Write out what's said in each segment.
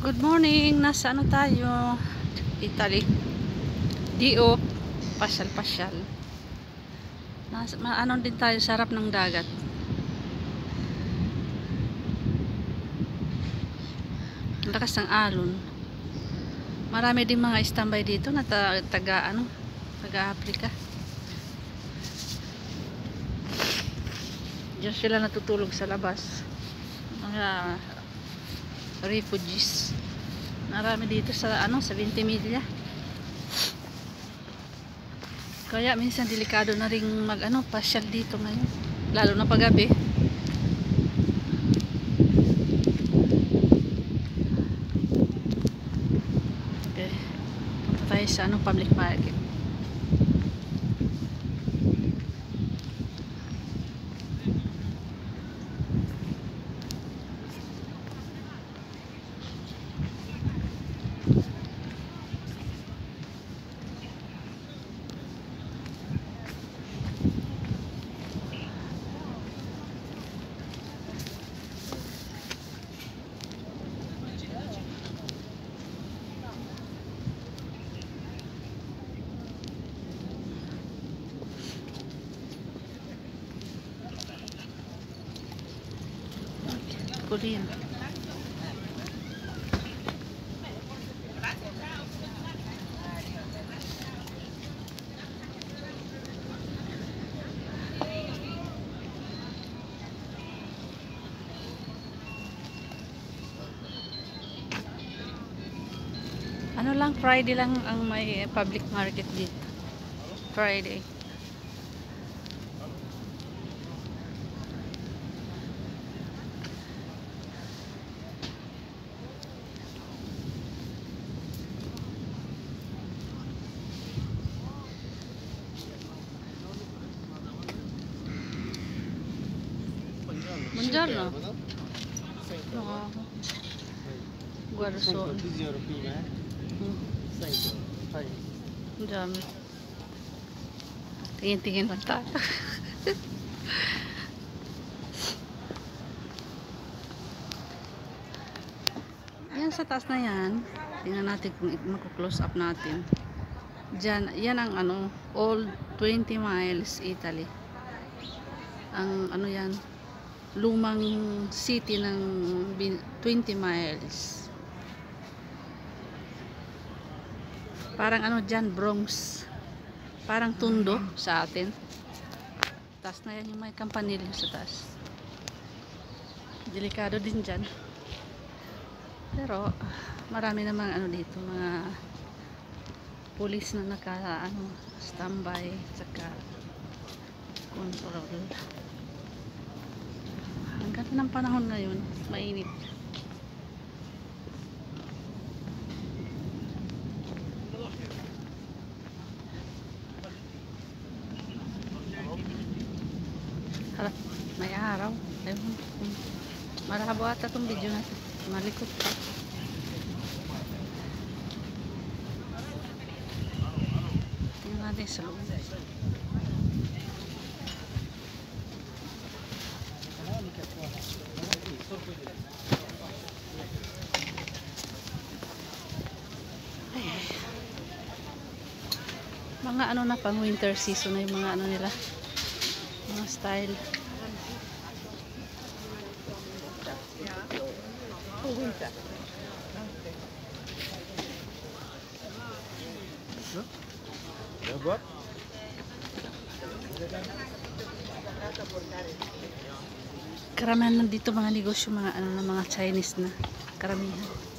Good morning. Nasa ano tayo? Italy. Dio. Pasyal-pasyal. Nasa, ano din tayo sa harap ng dagat. Ang lakas ng alon. Marami din mga standby dito na ta- taga ano, taga Africa. Diyan sila natutulog sa labas. Mga refugees. Marami dito sa ano, sa 20 milya. Kaya minsan delikado na ring mag ano, pasyal dito ngayon. Lalo na paggabi. Okay. Tayo sa ano, public market. Kulin. Ano lang, Friday lang ang may public market dito. Friday. Buongiorno. No. Guarda solo. Dami. Tingin-tingin lang tayo. yan sa taas na yan. Tingnan natin kung mako-close up natin. Diyan, yan ang ano, old 20 miles Italy. Ang ano yan, lumang city ng bin- 20 miles. Parang ano dyan, Bronx. Parang tundo sa atin. Taas na yan yung may campanilyo sa taas. Delikado din dyan. Pero, marami namang ano dito, mga pulis na naka, ano, standby, saka control. Ganda ng panahon ngayon, mainit. Harap, may araw. Ko. Marahabo ata itong video natin. Malikot. Tingnan natin sa loob. Mga ano na pang winter season na yung mga ano nila. Mga style. What? Karamihan lang dito mga negosyo, mga ano na mga Chinese na. Karamihan.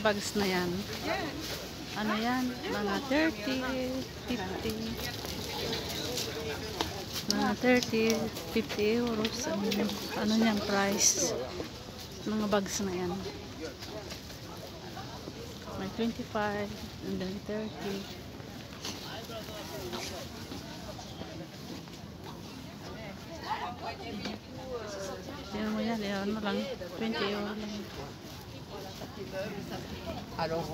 Bags na yan. Ano yan? Mga 30, 50. Mga 30, 50 euros. Ano, ano niyang price? Mga bags na yan. May 25, and then 30. Yan mo yan, yan mo lang. 20 euro lang.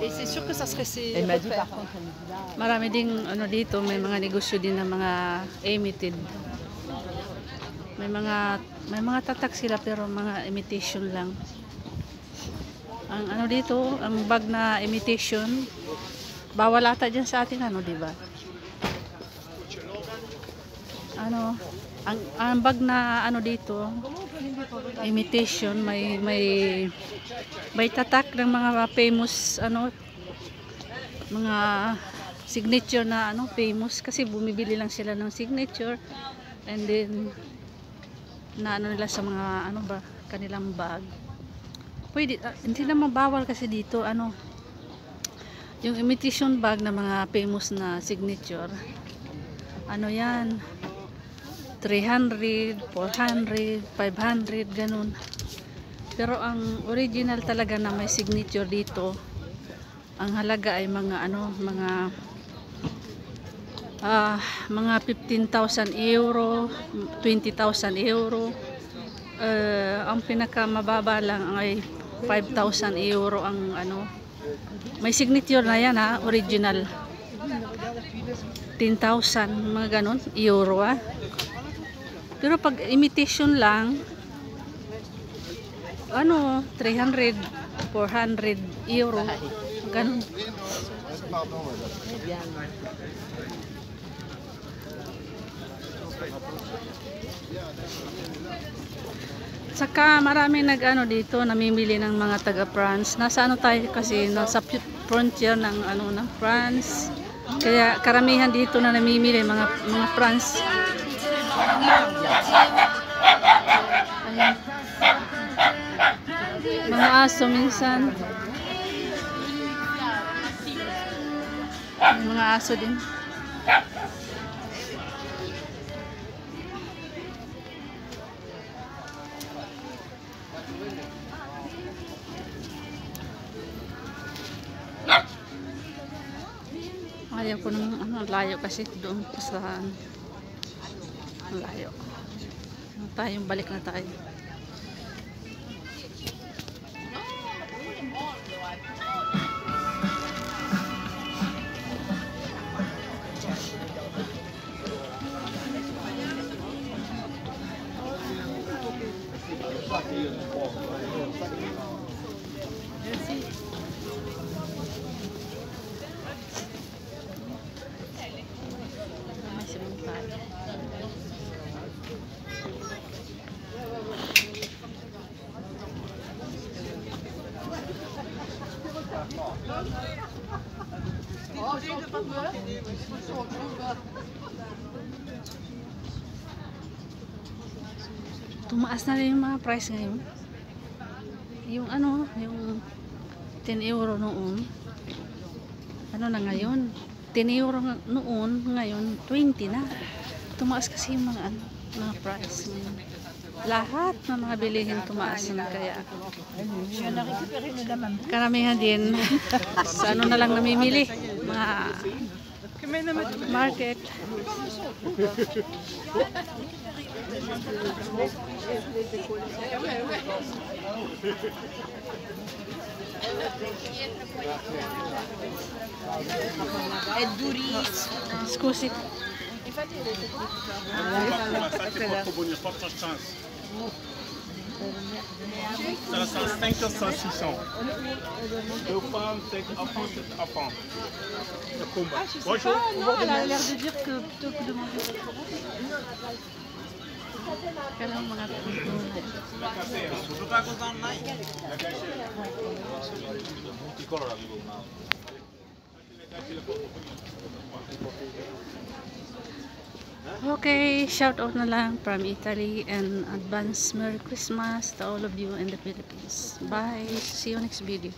Et c'est sûr que ça serait ses Elle m'a dit par contre, Marami ding ano dito, may mga negosyo din ng mga emitted. May mga may mga tatak sila pero mga imitation lang. Ang ano dito, ang bag na imitation, bawal ata dyan sa atin ano, di ba? Ano, ang, ang bag na ano dito, imitation, may may may tatak ng mga famous ano mga signature na ano famous. Kasi bumibili lang sila ng signature. And then na ano nila sa mga ano ba kanilang bag. Pwede ah, hindi naman bawal kasi dito ano yung imitation bag na mga famous na signature. Ano yan 300 400 500 ganun. Pero ang original talaga na may signature dito ang halaga ay mga ano mga ah mga 15,000 euro 20,000 euro. Eh, ang pinakamababa lang ay 5,000 euro ang ano. May signature na yan ha original. 10,000 mga ganon euro ah pero pag imitation lang ano 300 400 euro ganun Saka marami nag ano dito namimili ng mga taga France. Nasa ano tayo kasi nasa frontier ng ano ng France. Kaya karamihan dito na namimili mga mga France. Mga aso minsan. Mga aso din. Ayaw ko ng ano, layo kasi doon sa ang layo. Ano tayo, balik na tayo. Tumaas na rin yung mga price ngayon. Yung ano, yung 10 euro noon. Ano na ngayon? 10 euro noon, ngayon 20 na. Tumaas kasi yung mga ano, mga price ngayon. Lahat ng mga bilihin tumaas na kaya karamihan din. Sa ano na lang namimili mga market. Ed Douris. scusi Ça sent 5 saucissons. Deux femmes, cinq elle a l'air de dire que plutôt que de manger mga Okay, shout out na lang from Italy and advance Merry Christmas to all of you in the Philippines. Bye. See you next video.